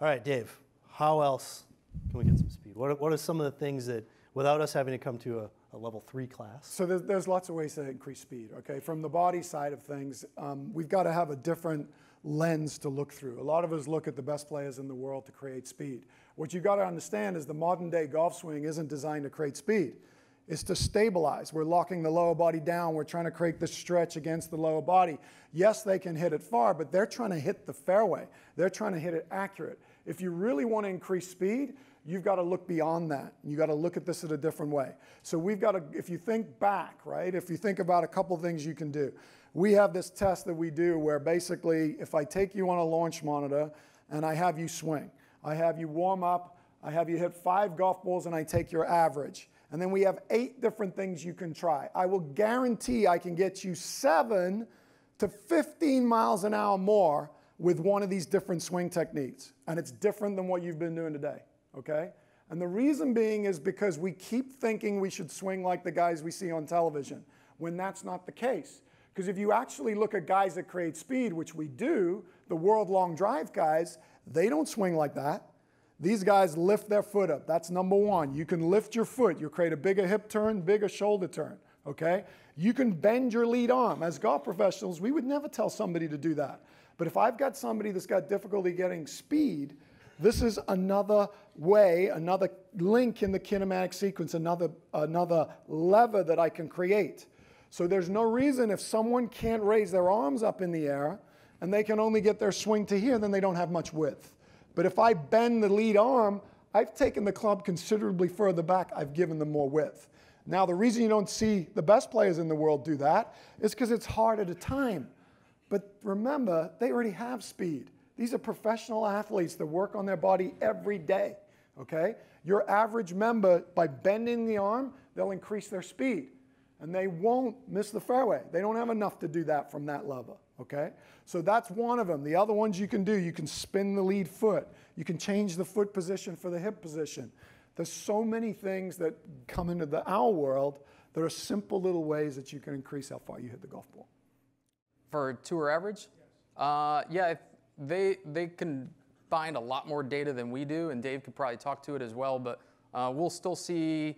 All right, Dave, how else can we get some speed? What are, what are some of the things that, without us having to come to a, a level three class? So there's, there's lots of ways to increase speed, okay? From the body side of things, um, we've got to have a different lens to look through. A lot of us look at the best players in the world to create speed. What you've got to understand is the modern day golf swing isn't designed to create speed. It's to stabilize. We're locking the lower body down. We're trying to create the stretch against the lower body. Yes, they can hit it far, but they're trying to hit the fairway. They're trying to hit it accurate. If you really want to increase speed, you've got to look beyond that. You've got to look at this in a different way. So we've got to, if you think back, right, if you think about a couple things you can do, we have this test that we do where basically if I take you on a launch monitor and I have you swing, I have you warm up, I have you hit five golf balls and I take your average. And then we have eight different things you can try. I will guarantee I can get you seven to 15 miles an hour more with one of these different swing techniques. And it's different than what you've been doing today, okay? And the reason being is because we keep thinking we should swing like the guys we see on television when that's not the case. Because if you actually look at guys that create speed, which we do, the world long drive guys, they don't swing like that. These guys lift their foot up. That's number one. You can lift your foot. You create a bigger hip turn, bigger shoulder turn. Okay? You can bend your lead arm. As golf professionals, we would never tell somebody to do that. But if I've got somebody that's got difficulty getting speed, this is another way, another link in the kinematic sequence, another, another lever that I can create. So there's no reason if someone can't raise their arms up in the air and they can only get their swing to here, then they don't have much width. But if I bend the lead arm, I've taken the club considerably further back. I've given them more width. Now, the reason you don't see the best players in the world do that is because it's hard at a time. But remember, they already have speed. These are professional athletes that work on their body every day, okay? Your average member, by bending the arm, they'll increase their speed and they won't miss the fairway. They don't have enough to do that from that level, okay? So that's one of them. The other ones you can do, you can spin the lead foot. You can change the foot position for the hip position. There's so many things that come into the owl world that are simple little ways that you can increase how far you hit the golf ball. For tour average? Yes. Uh, yeah, they, they can find a lot more data than we do, and Dave could probably talk to it as well, but uh, we'll still see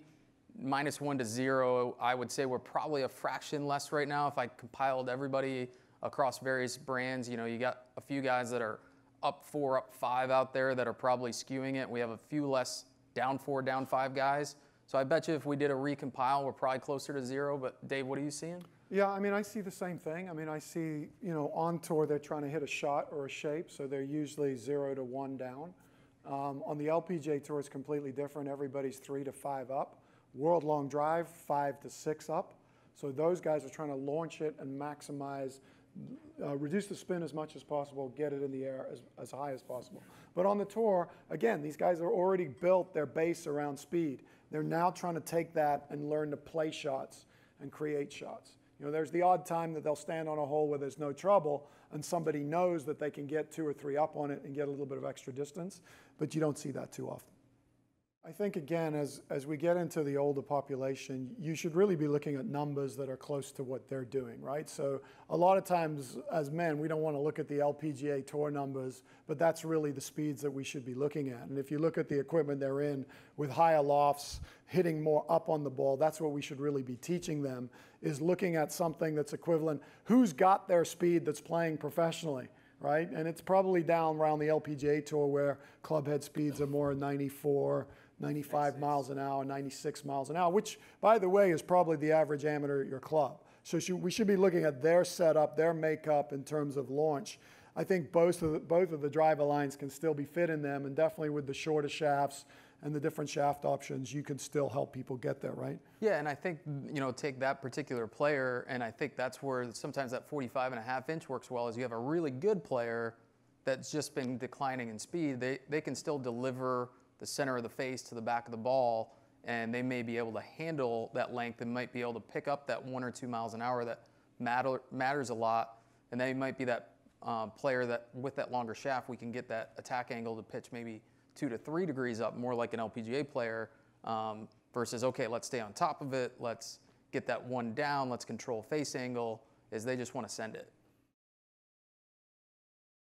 minus one to zero, I would say we're probably a fraction less right now if I compiled everybody across various brands. You know, you got a few guys that are up four, up five out there that are probably skewing it. We have a few less down four, down five guys. So I bet you if we did a recompile, we're probably closer to zero. But Dave, what are you seeing? Yeah, I mean, I see the same thing. I mean, I see, you know, on tour, they're trying to hit a shot or a shape, so they're usually zero to one down. Um, on the LPGA tour, it's completely different. Everybody's three to five up. World Long Drive, five to six up. So those guys are trying to launch it and maximize, uh, reduce the spin as much as possible, get it in the air as, as high as possible. But on the tour, again, these guys are already built their base around speed. They're now trying to take that and learn to play shots and create shots. You know, there's the odd time that they'll stand on a hole where there's no trouble and somebody knows that they can get two or three up on it and get a little bit of extra distance, but you don't see that too often. I think again, as, as we get into the older population, you should really be looking at numbers that are close to what they're doing, right? So a lot of times as men, we don't want to look at the LPGA tour numbers, but that's really the speeds that we should be looking at. And if you look at the equipment they're in with higher lofts, hitting more up on the ball, that's what we should really be teaching them is looking at something that's equivalent. Who's got their speed that's playing professionally? Right? And it's probably down around the LPGA tour where club head speeds are more 94, 95 miles an hour, 96 miles an hour, which, by the way, is probably the average amateur at your club. So we should be looking at their setup, their makeup in terms of launch. I think both of the, both of the driver lines can still be fit in them, and definitely with the shorter shafts and the different shaft options, you can still help people get there, right? Yeah, and I think, you know, take that particular player, and I think that's where sometimes that 45 and a half inch works well, is you have a really good player that's just been declining in speed. They, they can still deliver the center of the face to the back of the ball, and they may be able to handle that length and might be able to pick up that one or two miles an hour that matter, matters a lot. And they might be that um, player that with that longer shaft, we can get that attack angle to pitch maybe two to three degrees up, more like an LPGA player, um, versus, okay, let's stay on top of it, let's get that one down, let's control face angle, is they just want to send it.